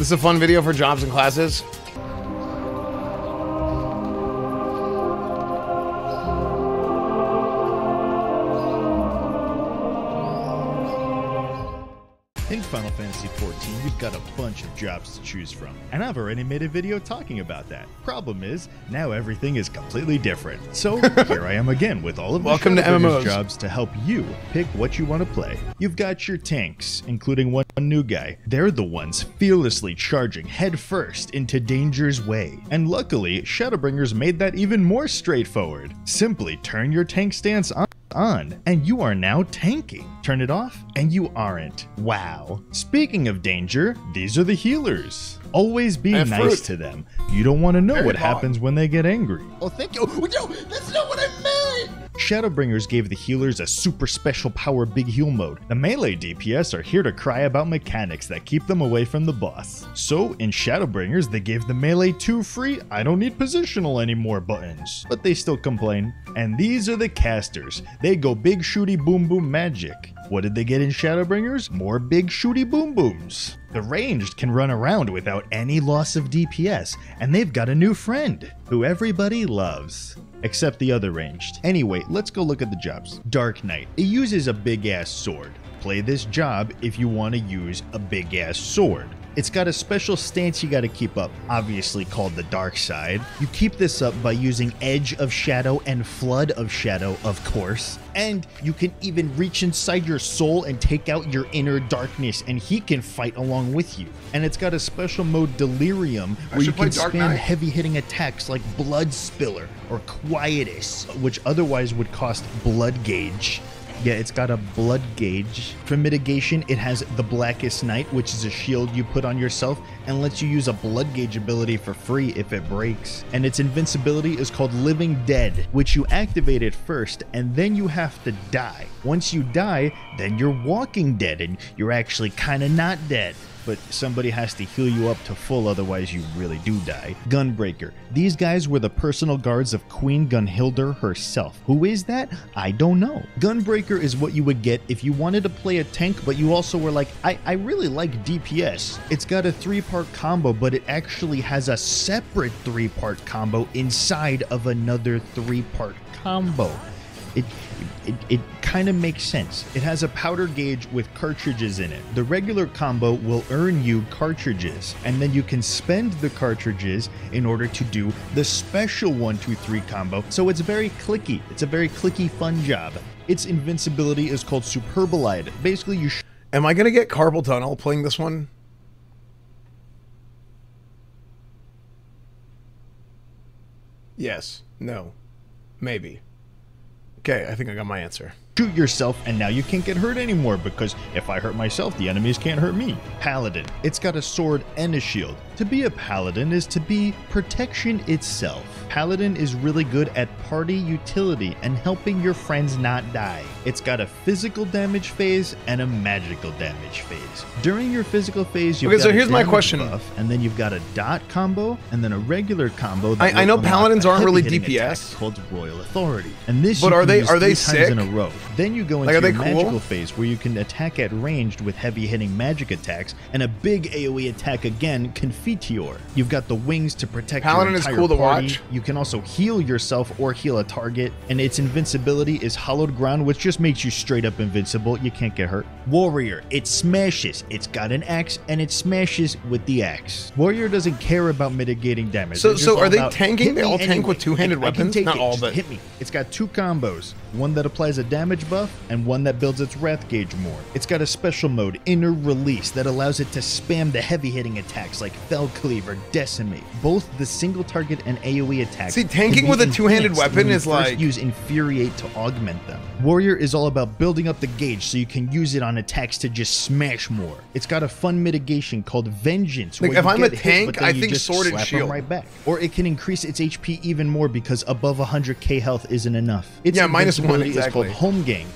This is a fun video for jobs and classes. Fantasy XIV, you've got a bunch of jobs to choose from, and I've already made a video talking about that. Problem is, now everything is completely different. So here I am again with all of the Welcome to Shadowbringers MMOs. jobs to help you pick what you want to play. You've got your tanks, including one new guy. They're the ones fearlessly charging headfirst into danger's way. And luckily, Shadowbringers made that even more straightforward. Simply turn your tank stance on on, and you are now tanking. Turn it off, and you aren't. Wow. Speaking of danger, these are the healers. Always be And nice fruit. to them. You don't want to know Very what long. happens when they get angry. Oh, thank you. No, that's not what I meant. Shadowbringers gave the healers a super special power big heal mode. The melee DPS are here to cry about mechanics that keep them away from the boss. So, in Shadowbringers, they gave the melee 2 free I don't need positional anymore buttons. But they still complain. And these are the casters. They go big shooty boom boom magic. What did they get in Shadowbringers? More big shooty boom booms. The ranged can run around without any loss of DPS, and they've got a new friend who everybody loves. Except the other ranged. Anyway, let's go look at the jobs. Dark Knight. It uses a big ass sword. Play this job if you want to use a big ass sword. It's got a special stance you got to keep up, obviously called the dark side. You keep this up by using Edge of Shadow and Flood of Shadow, of course. And you can even reach inside your soul and take out your inner darkness, and he can fight along with you. And it's got a special mode Delirium where you can spam heavy hitting attacks like Blood Spiller or Quietus, which otherwise would cost Blood Gauge. Yeah, it's got a blood gauge. For mitigation, it has the Blackest Night, which is a shield you put on yourself and lets you use a blood gauge ability for free if it breaks. And its invincibility is called Living Dead, which you activate it first and then you have to die. Once you die, then you're walking dead and you're actually kind of not dead but somebody has to heal you up to full, otherwise you really do die. Gunbreaker. These guys were the personal guards of Queen Gunhilda herself. Who is that? I don't know. Gunbreaker is what you would get if you wanted to play a tank, but you also were like, I, I really like DPS. It's got a three-part combo, but it actually has a separate three-part combo inside of another three-part combo. It it, it kind of makes sense. It has a powder gauge with cartridges in it. The regular combo will earn you cartridges, and then you can spend the cartridges in order to do the special 1 2 3 combo. So it's very clicky. It's a very clicky fun job. Its invincibility is called Superbolide. Basically, you Am I gonna get carpal tunnel playing this one? Yes. No. Maybe. Okay, I think I got my answer. Shoot yourself, and now you can't get hurt anymore because if I hurt myself, the enemies can't hurt me. Paladin. It's got a sword and a shield. To be a paladin is to be protection itself. Paladin is really good at party utility and helping your friends not die. It's got a physical damage phase and a magical damage phase. During your physical phase, you've Okay, got so a here's my question. buff, and then you've got a dot combo, and then a regular combo. that I- I know paladins aren't really DPS. called Royal Authority, and this But are they- are they in a row. Then you go into your cool? magical phase where you can attack at ranged with heavy hitting magic attacks and a big AoE attack again, Confiteor. You've got the wings to protect Paladin your is entire cool to party. watch. You can also heal yourself or heal a target, and its invincibility is hallowed ground, which just makes you straight up invincible. You can't get hurt. Warrior, it smashes. It's got an axe and it smashes with the axe. Warrior doesn't care about mitigating damage. So- so are they about, tanking? They all tank anyway. with I can weapons? take Not it. all, but- hit me. It's got two combos. One that applies a damage buff and one that builds its wrath gauge more. It's got a special mode, Inner Release, that allows it to spam the heavy hitting attacks like Fell Cleave or Decimate. Both the single target and AoE attacks. See, tanking with a two-handed weapon when you is like- use Infuriate to augment them. Warrior is all about building up the gauge so you can use it on attacks to just smash more. It's got a fun mitigation called Vengeance. Like, where if I'm a hit, tank, I think sword and shield. right back. Or it can increase its HP even more because above 100k health isn't enough. Its Yeah, minus one, invincibility is called exactly.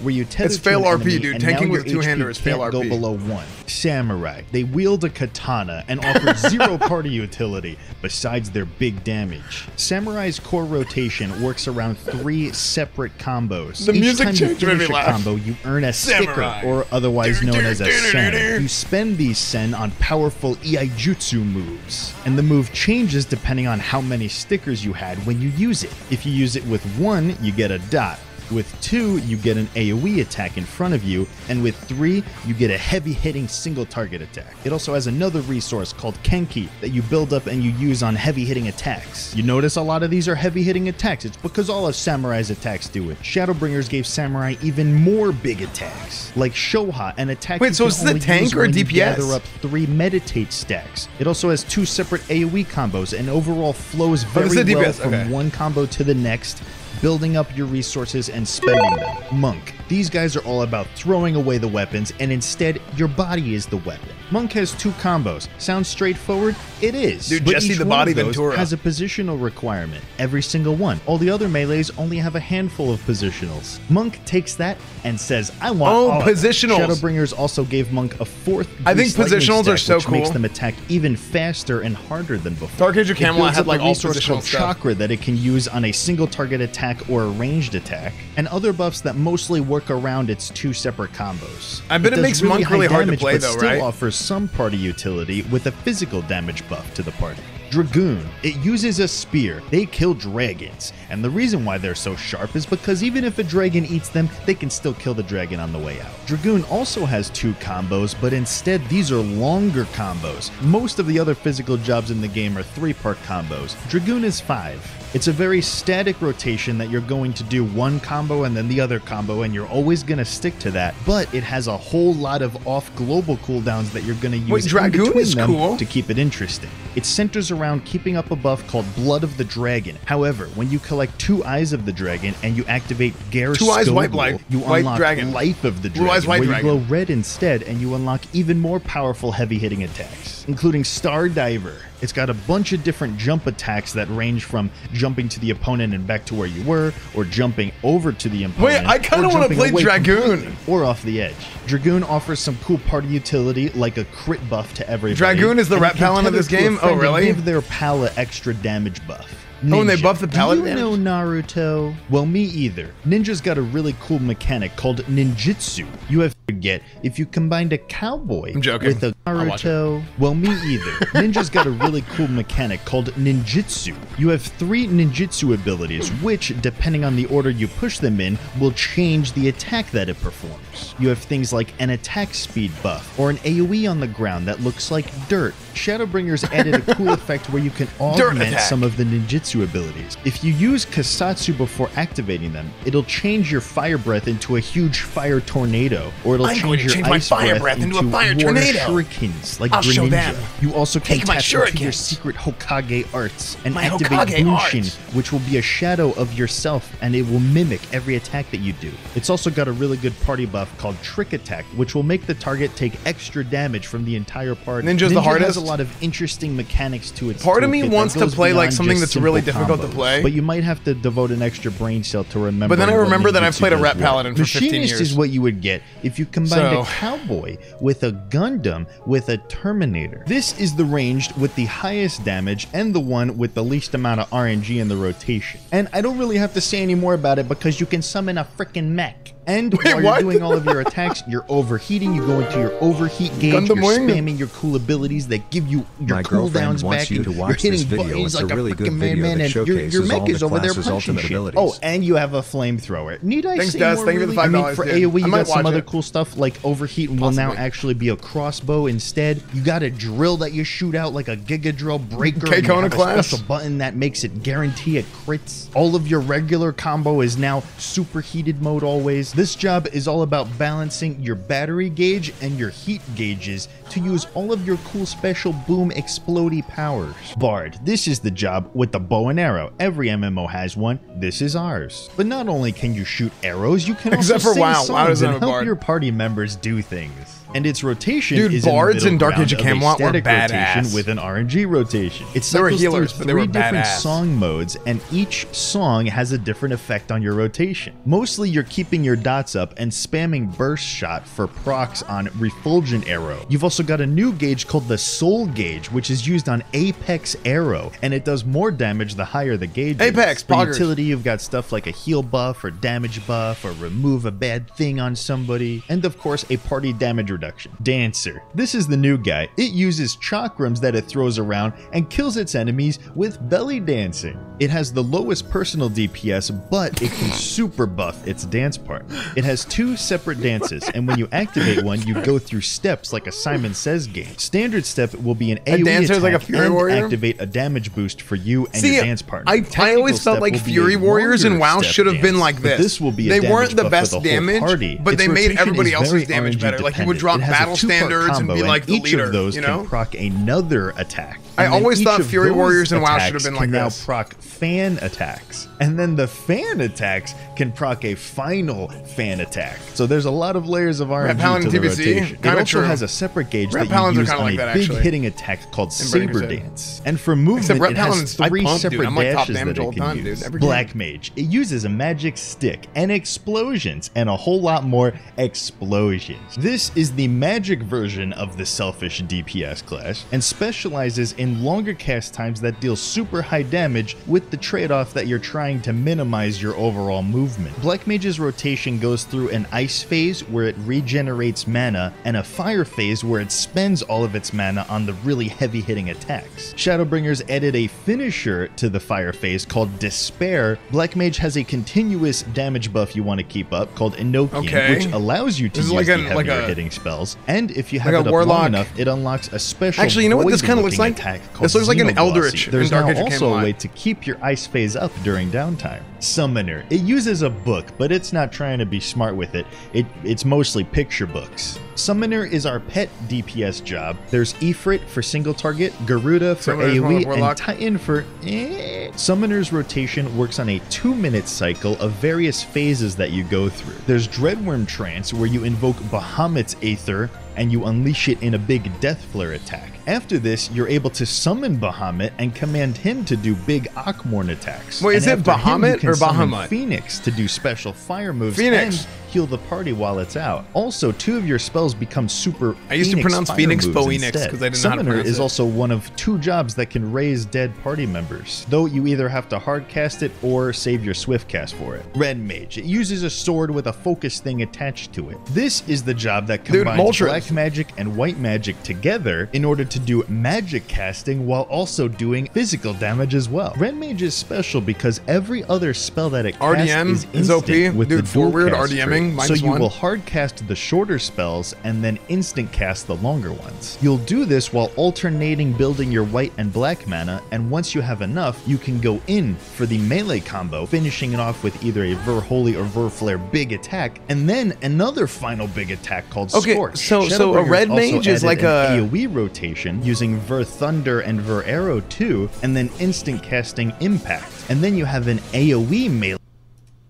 Where you tether It's to fail an RP, dude. now with your two-hander HP is fail can't go below one. Samurai, they wield a katana and offer zero party utility besides their big damage. Samurai's core rotation works around three separate combos. The Each music time you change made me finish a laugh. combo, you earn a Samurai. sticker, or otherwise known as a sen. You spend these sen on powerful Iaijutsu moves, and the move changes depending on how many stickers you had when you use it. If you use it with one, you get a dot. With two, you get an AoE attack in front of you, and with three, you get a heavy hitting single target attack. It also has another resource called Kenki that you build up and you use on heavy hitting attacks. You notice a lot of these are heavy hitting attacks. It's because all of Samurai's attacks do it. Shadowbringers gave Samurai even more big attacks, like Shoha, an attack. Wait, so is only tank or DPS? Gather up three meditate stacks. It also has two separate AoE combos and overall flows Oh, very a well from okay. one combo to the next, building up your resources and spending them. Monk. These guys are all about throwing away the weapons, and instead, your body is the weapon. Monk has two combos. Sounds straightforward? It is. Dude, but Jesse each the one Body of those Ventura. has a positional requirement. Every single one. All the other melees only have a handful of positionals. Monk takes that and says, "I want Oh, all of them." positionals. Shadowbringers also gave Monk a fourth. I think Grease Lightning positionals are stack, so which makes them attack even faster and harder than before. Dark Age of It Camelot had like all resource positional called stuff. chakra that it can use on a single target attack or a ranged attack, and other buffs that mostly work around its two separate combos. I bet it does makes Monk really hard to damage, play, but though, still right? offers some party utility with a physical damage buff to the party. Dragoon. It uses a spear. They kill dragons. And the reason why they're so sharp is because even if a dragon eats them, they can still kill the dragon on the way out. Dragoon also has two combos, but instead these are longer combos. Most of the other physical jobs in the game are three part combos. Dragoon is five. It's a very static rotation that you're going to do one combo and then the other combo, and you're always going to stick to that. But it has a whole lot of off global cooldowns that you're going to use Wait, Dragoon between is them cool? to keep it interesting. It centers around keeping up a buff called Blood of the Dragon. However, when you collect two eyes of the dragon and you activate Gare Two eyes, white you white unlock dragon. Life of the Blue Dragon, eyes, white where dragon. you glow red instead, and you unlock even more powerful heavy-hitting attacks, including Star Diver. It's got a bunch of different jump attacks that range from jumping to the opponent and back to where you were, or jumping over to the opponent. Wait, I kinda wanna play Dragoon. Or off the edge. Dragoon offers some cool party utility, like a crit buff to everybody. Dragoon is the it paladin of this game? Oh, really? Give their pal a extra damage buff. Oh, and they buff the paladin Do you know Naruto? Well, me either. Ninja's got a really cool mechanic called ninjutsu. You have to get if you combined a cowboy with a. Naruto. Well, me either. Ninja's got a really cool mechanic called ninjutsu. You have three ninjutsu abilities, which, depending on the order you push them in, will change the attack that it performs. You have things like an attack speed buff or an AoE on the ground that looks like dirt. Shadowbringers added a cool effect where you can augment some of the ninjutsu abilities. If you use Kassatsu before activating them, it'll change your fire breath into a huge fire tornado, or it'll I'm change going to your change my fire breath, breath into a fire tornado. shurikens like I'll show them. You also can Take my tap into your secret Hokage arts and My activate Bunshin, which will be a shadow of yourself, and it will mimic every attack that you do. It's also got a really good party buff called Trick Attack, which will make the target take extra damage from the entire party. Ninja's the Ninja hardest? has a lot of interesting mechanics to its Part of me wants to play, like, something that's really difficult to play. But you might have to devote an extra brain cell to remember. But then I remember that I've played a Rat. Paladin for 15 Machinist years. is what you would get if you combined So- a cowboy with a Gundam with a Terminator. This is the ranged with the highest damage and the one with the least amount of RNG in the rotation. And I don't really have to say any more about it because you can summon a freaking mech. And Wait, while what? you're doing all of your attacks, you're overheating. You go into your overheat gauge. Gundam you're Wing? spamming your cool abilities that give you your My girlfriend cooldowns wants back. you and to you're watch hitting this video. buttons It's a like really good freaking video madman, that and your, your showcases mech is the over there class's punching ultimate shit. abilities. Oh, and you have a flamethrower. Need I Thanks, say Des. more? Thank you for the really? I mean, $5, for dude. AOE, I you might got some watch other it. cool stuff like overheat will now Possibly. actually be a crossbow instead. You got a drill that you shoot out like a Giga Drill breaker. Okay, and you Kona have a class. special button that makes it guarantee it crits. All of your regular combo is now superheated mode always. This job is all about balancing your battery gauge and your heat gauges to use all of your cool special boom explodey powers. Bard, this is the job with the bow and arrow. Every MMO has one. This is ours. But not only can you shoot arrows, you can Except also for sing WoW. WoW songs doesn't and help bard. your party members do things. And its rotation Dude, is bards in, the Dark Age of Camelot a were badass. with an RNG rotation. It cycles healers, through but they were three different badass. song modes, and each song has a different effect on your rotation. Mostly, you're keeping your dots up and spamming burst shot for procs on refulgent arrow. You've also got a new gauge called the soul gauge, which is used on apex arrow, and it does more damage the higher the gauge. Apex, is. For poggers. utility, you've got stuff like a heal buff or damage buff or remove a bad thing on somebody, and of course a party damage reduction. Dancer. This is the new guy. It uses chakrams that it throws around and kills its enemies with belly dancing. It has the lowest personal DPS, but it can super buff its dance part. It has two separate dances, and when you activate one, you go through steps like a Simon Says game. Standard step will be an AoE dancer is like a attack Fury and Warrior? activate a damage boost for you and See, your dance partner. I, I always felt like Fury Warriors and WoW should have been like this. This will be a they weren't the best the damage, party. but Its they made everybody else's damage better. Like he would dependent. drop It has battle standards and be like the each leader. of those you know, can proc another attack. I always thought Fury Warriors in WoW should have been like now this. proc fan attacks, and then the fan attacks can proc a final fan attack. So there's a lot of layers of RNG to the TBC, rotation. It also true. has a separate gauge Ret that you use on like a that, big actually. hitting attack called Saber Dance. And for movement, it has three pump, separate I'm like dashes that it can time, dude. use. Black Mage. It uses a magic stick and explosions and a whole lot more explosions. This is the magic version of the selfish DPS class and specializes in longer cast times that deal super high damage with the trade-off that you're trying to minimize your overall movement. Black Mage's rotation goes through an ice phase where it regenerates mana and a fire phase where it spends all of its mana on the really heavy hitting attacks. Shadowbringers added a finisher to the fire phase called Despair. Black Mage has a continuous damage buff you want to keep up called Enochian, Okay. which allows you to use like the a- heavier like a- hitting spells. And if you have like it up warlock. long enough, it unlocks a special Actually, you know what this kinda looks like? attack called This looks like an Eldritch There's Dark now Age also a way to keep your ice phase up during downtime. Summoner. It uses a book, but it's not trying to be smart with it. it it's mostly picture books. Summoner is our pet DPS job. There's Ifrit for single target, Garuda for Summoner's AoE, with Warlock. and Titan for eh. Summoner's rotation works on a two minute cycle of various phases that you go through. There's Dreadworm Trance, where you invoke Bahamut's Aether and you unleash it in a big Death Flare attack. After this, you're able to summon Bahamut and command him to do big Akh Morn attacks. Wait, is And it after him, Bahamut or Bahamut? Phoenix to do special fire moves Phoenix. Heal the party while it's out. Also, two of your spells become super. I used to pronounce Phoenix Phoenix instead. 'cause I didn't know how to Summoner is it. also one of two jobs that can raise dead party members, though you either have to hard cast it or save your swift cast for it. Red Mage. It uses a sword with a focus thing attached to it. This is the job that Dude, combines Moltres. black magic and white magic together in order to do magic casting while also doing physical damage as well. Red Mage is special because every other spell that it casts RDM is is OP. with Dude, the forward cast RDMing, minus so you one. will hard cast the shorter spells and then instant cast the longer ones. You'll do this while alternating building your white and black mana, and once you have enough, you can go in for the melee combo, finishing it off with either a Ver Holy or Ver Flare big attack, and then another final big attack called Okay, Scorch. so- so a red mage is like a- AoE rotation using Ver Thunder and Ver Arrow too, and then instant casting Impact. And then you have an AoE melee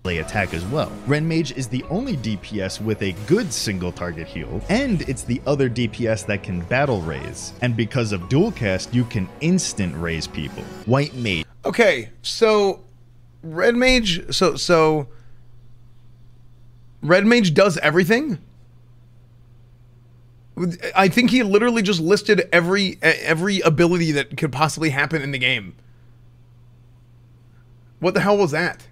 melee attack as well. Red Mage is the only DPS with a good single target heal, and it's the other DPS that can battle raise. And because of dual cast, you can instant raise people. White Mage Okay, so Red Mage, so so Red Mage does everything. I think he literally just listed every every ability that could possibly happen in the game. What the hell was that?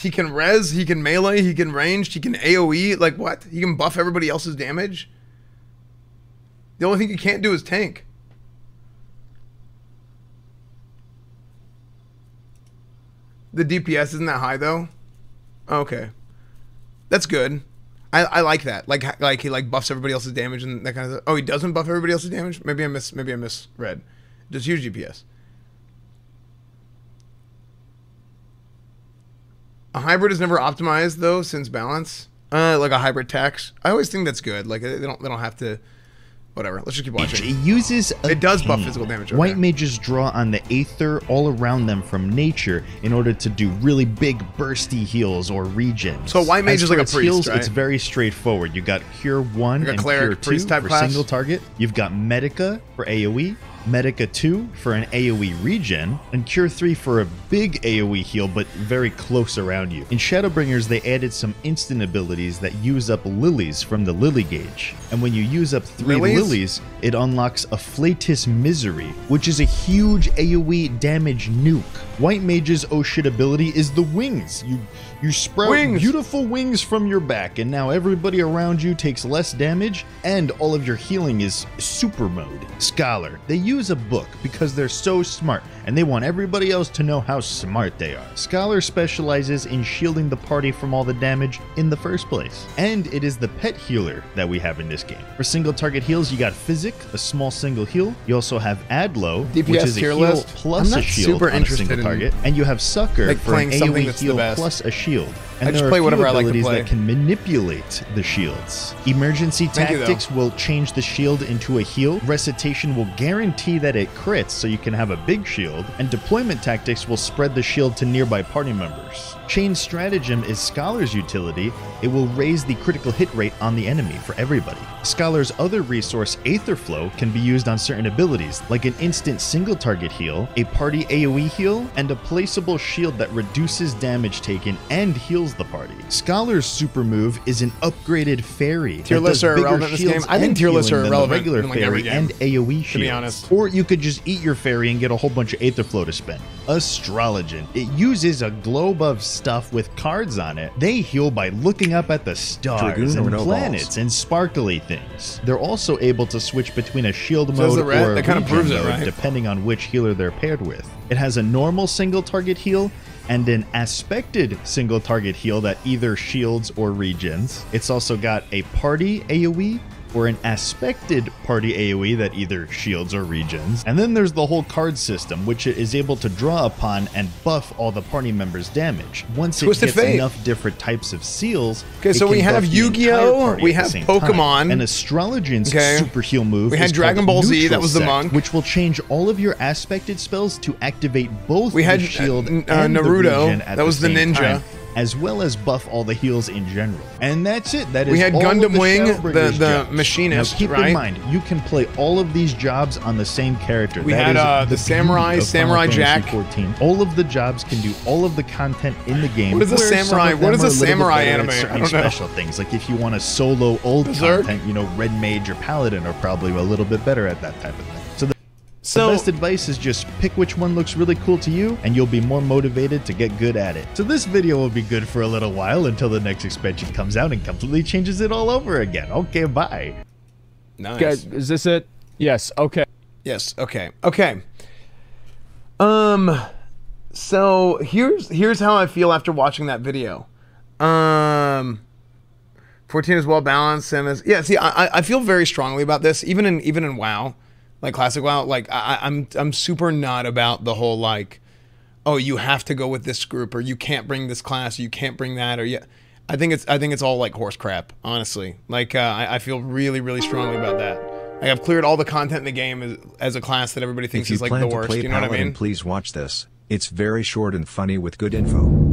He can res, he can melee, he can ranged, he can AoE. Like what? He can buff everybody else's damage. The only thing he can't do is tank. The DPS isn't that high though. Okay, that's good. I, I like that. Like like he like buffs everybody else's damage and that kind of. Oh, he doesn't buff everybody else's damage. Maybe I miss. Maybe I misread. Just use DPS. A hybrid is never optimized though since balance. Uh, like a hybrid tax. I always think that's good. Like they don't they don't have to Whatever. Let's just keep watching. It uses It does buff physical damage, White mages draw on the aether all around them from nature in order to do really big bursty heals or regen. So white mage As is like a priest, heals, right? It's very straightforward. You got cure one a and cleric, cure two priest type for class? single target. You've got medica for AOE. Medica 2 for an AoE regen, and Cure 3 for a big AoE heal but very close around you. In Shadowbringers, they added some instant abilities that use up lilies from the lily gauge. And when you use up three Lilies? lilies, it unlocks Afflatus Misery, which is a huge AoE damage nuke. White Mage's oh shit ability is the wings. You you sprout Wings! beautiful wings from your back, and now everybody around you takes less damage, and all of your healing is super mode. Scholar. They use a book because they're so smart, and they want everybody else to know how smart they are. Scholar specializes in shielding the party from all the damage in the first place, and it is the pet healer that we have in this game. For single target heals, you got Physic, a small single heal. You also have Adlo, which DPS is a heal list? plus a shield super on a single in, target, and you have Succor like, for an AoE heal plus a shield. And I just play whatever I like to abilities play. that can manipulate the shields. Emergency Thank you, tactics will change the shield into a heal. Recitation will guarantee that it crits so you can have a big shield. And deployment tactics will spread the shield to nearby party members. Chain Stratagem is Scholar's utility. It will raise the critical hit rate on the enemy for everybody. Scholar's other resource, Aetherflow, can be used on certain abilities, like an instant single target heal, a party AoE heal, and a placeable shield that reduces damage taken and heals the party. Scholar's super move is an upgraded fairy. Tier lists are irrelevant in this game. I think tier lists are irrelevant regular like, fairy game, and AoE shields. be honest. Or you could just eat your fairy and get a whole bunch of Aetherflow to spend. Astrologian. It uses a globe of stuff with cards on it. They heal by looking up at the stars Dragoon and no planets balls? and sparkly things. They're also able to switch between a shield So mode the red. or a That kinda regen proves it, mode, right? depending on which healer they're paired with. It has a normal single target heal and an aspected single target heal that either shields or regens. It's also got a party AoE or an aspected party AoE that either shields or regens. And then there's the whole card system, which it is able to draw upon and buff all the party members' damage. Once Twisted it gets Fate. enough different types of seals. Okay, so we have Yu-Gi-Oh, we have same time. Pokemon. And Astrologian's Okay. super heal move We had Dragon Ball Z, that was the Sect, monk. which will change all of your aspected spells to activate both We had, the shield uh, uh, and the Naruto. regen at That was the same ninja. time, as well as buff all the heals in general. And that's it. That is We had Gundam the Wing, the- the machinist, Now keep right? in mind, you can play all of these jobs on the same character. We That had, is uh, the beauty Samurai, Samurai Jack. 14. All of the jobs can do all of the content in the game. What is a samurai- what a little bit samurai anime? I don't know. Special things like if you want to solo old Berserk? content, you know, Red Mage or Paladin are probably a little bit better at that type of thing. So the So the best advice is just pick which one looks really cool to you, and you'll be more motivated to get good at it. So this video will be good for a little while until the next expansion comes out and completely changes it all over again. Okay, bye. nice. Guys, is this it? Yes. Okay. Yes. Okay. Okay. Um. So here's here's how I feel after watching that video. Um. 14 is well balanced. and is yeah. See, I I- I feel very strongly about this. Even in even in WoW, like classic WoW, like I, I'm I'm super not about the whole like, oh you have to go with this group or you can't bring this class, or you can't bring that or yeah. I think it's I think it's all like horse crap. Honestly, like uh, I, I feel really really strongly about that. Like I've cleared all the content in the game as, as a class that everybody thinks is like the worst. You know what I Paladin, mean? please watch this. It's very short and funny with good info.